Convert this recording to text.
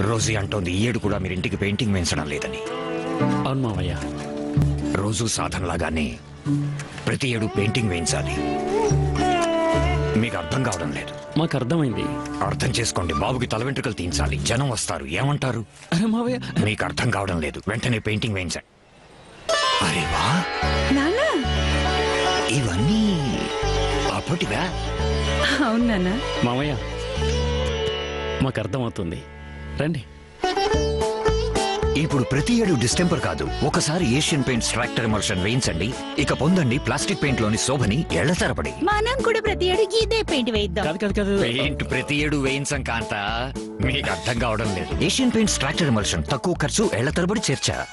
Rosie అంటోంది ఈ ఏడు కూడా మీరు ఇంటికి పెయింటింగ్ వేయించడం లేదని. అవును మావయ్య. రోజు సాధనలాగానే ప్రతి ఏడు పెయింటింగ్ వేయించాలి. మీకు అర్థం కావడం లేదు. మాకు అర్థమైంది. అర్థం చేసుకోండి బాబుకి తల వెంట్రుకలు తీయించాలి జనం వస్తారు ఏమంటారు? అరే మావయ్య. మీకు అర్థం కావడం లేదు వెంటనే పెయింటింగ్ వేయించండి. అరే వా. నాన్న. ఇవన్నీ అప్పటివా? అవును నాన్న. మావయ్య మాకు అర్థమవుతుంది. రండి. ఇప్పుడు ప్రతి ఏడు డిస్టెంపర్ కాదు ఒకసారి ఏషియన్ పెయింట్స్ ట్రాక్టర్ ఎమల్షన్ వేయించండి ఇక పొందండి ప్లాస్టిక్ పెయింట్లోని శోభని ఎళ్ళ తరబడి. మనం కూడా ప్రతి ఏడు ఇదే పెయింట్ వేయిద్దాం. కాదు కాదు కాదు. పెయింట్ ప్రతి ఏడు వేయించం కాంత మీకు అర్థం కావడం లేదు. ఏషియన్ పెయింట్స్ ట్రాక్టర్ ఎమల్షన్ తక్కువ ఖర్చు ఎళ్ళ తరబడి చేర్చా.